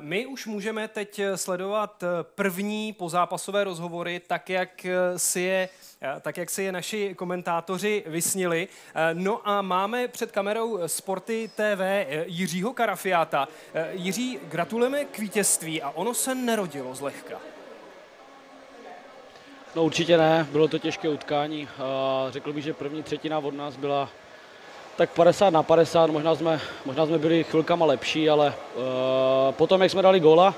My už můžeme teď sledovat první pozápasové rozhovory, tak jak si je, tak jak si je naši komentátoři vysnili. No a máme před kamerou Sporty TV Jiřího Karafiáta. Jiří, gratulujeme k vítězství a ono se nerodilo zlehka. No určitě ne, bylo to těžké utkání. Řekl bych, že první třetina od nás byla tak 50 na 50, možná jsme, možná jsme byli chvilkama lepší, ale uh, potom, jak jsme dali góla,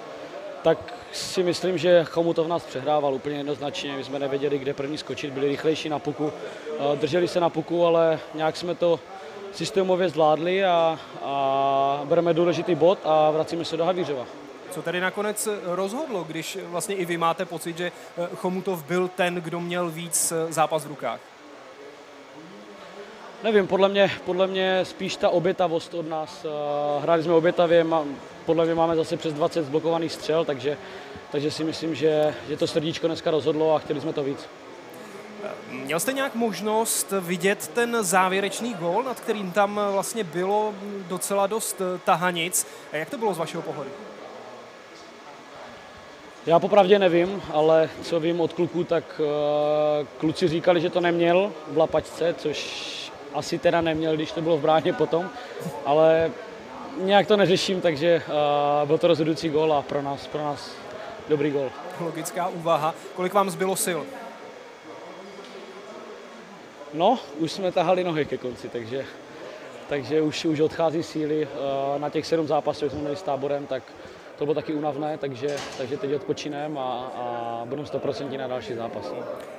tak si myslím, že Chomutov nás přehrával úplně jednoznačně. My jsme nevěděli, kde první skočit, byli rychlejší na puku, uh, drželi se na puku, ale nějak jsme to systémově zvládli a, a bereme důležitý bod a vracíme se do Havířova. Co tedy nakonec rozhodlo, když vlastně i vy máte pocit, že Chomutov byl ten, kdo měl víc zápas v rukách? Nevím, podle mě, podle mě spíš ta obětavost od nás. Eh, hráli jsme obětavě, podle mě máme zase přes 20 zblokovaných střel, takže, takže si myslím, že, že to srdíčko dneska rozhodlo a chtěli jsme to víc. Měl jste nějak možnost vidět ten závěrečný gól, nad kterým tam vlastně bylo docela dost tahanic. Jak to bylo z vašeho pohledu? Já popravdě nevím, ale co vím od kluků, tak uh, kluci říkali, že to neměl v lapačce, což asi teda neměl, když to bylo v bráně potom, ale nějak to neřeším, takže uh, byl to rozhodující gól a pro nás, pro nás dobrý gól. Logická úvaha. Kolik vám zbylo sil? No, už jsme tahali nohy ke konci, takže, takže už, už odchází síly. Uh, na těch sedm zápasů, jsme měli s táborem, tak to bylo taky únavné, takže, takže teď odpočinem a, a budeme 100% na další zápas.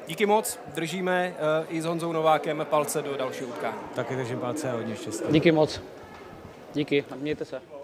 Díky moc, držíme uh, i s Honzou Novákem palce do dalšího utkání. Taky držím palce a hodně štěstí. Díky moc. Díky, mějte se.